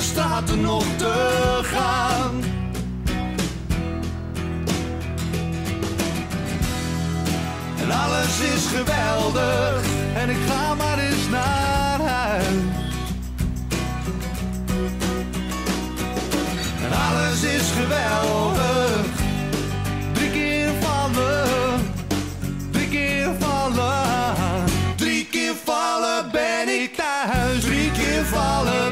straten nog te gaan. En alles is geweldig en ik ga maar eens naar huis. En alles is geweldig. Drie keer vallen, drie keer vallen. Drie keer vallen ben ik thuis. Drie keer vallen.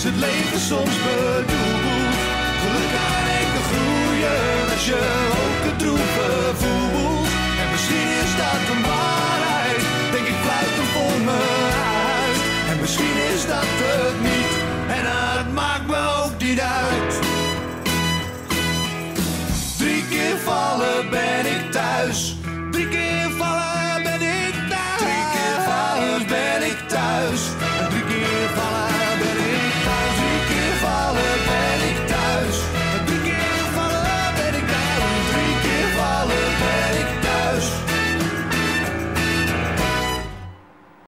is het leven soms bedoeld. Gelukkig aan enkel groeien als je ook het droeve voelt. En misschien is dat een waarheid, denk ik fluitend voor me uit. En misschien is dat het niet, en het maakt me ook niet uit. Drie keer vallen ben ik thuis. Drie keer vallen ben ik thuis. Drie keer vallen ben ik thuis.